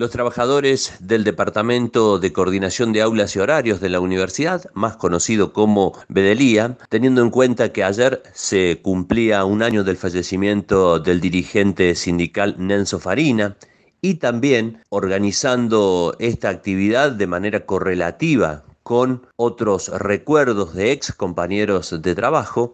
Los trabajadores del Departamento de Coordinación de Aulas y Horarios de la Universidad, más conocido como Bedelía, teniendo en cuenta que ayer se cumplía un año del fallecimiento del dirigente sindical Nenzo Farina, y también organizando esta actividad de manera correlativa con otros recuerdos de ex compañeros de trabajo,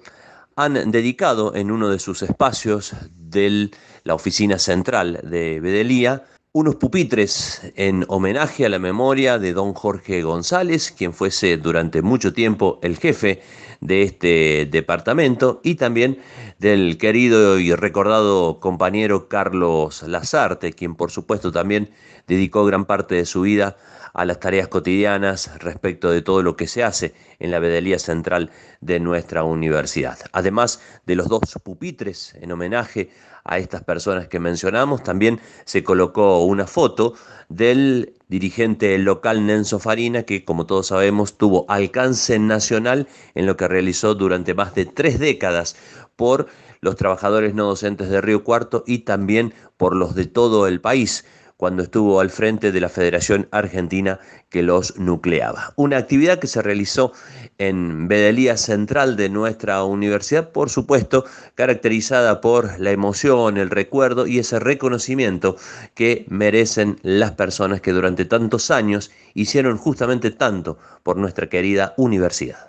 han dedicado en uno de sus espacios de la oficina central de Bedelía unos pupitres en homenaje a la memoria de don Jorge González, quien fuese durante mucho tiempo el jefe de este departamento, y también del querido y recordado compañero Carlos Lazarte, quien por supuesto también dedicó gran parte de su vida a las tareas cotidianas respecto de todo lo que se hace en la vedelía central de nuestra universidad. Además de los dos pupitres en homenaje a estas personas que mencionamos, también se colocó una foto del dirigente local Nenzo Farina, que como todos sabemos tuvo alcance nacional en lo que realizó durante más de tres décadas por los trabajadores no docentes de Río Cuarto y también por los de todo el país cuando estuvo al frente de la Federación Argentina que los nucleaba. Una actividad que se realizó en Bedelía Central de nuestra universidad, por supuesto, caracterizada por la emoción, el recuerdo y ese reconocimiento que merecen las personas que durante tantos años hicieron justamente tanto por nuestra querida universidad.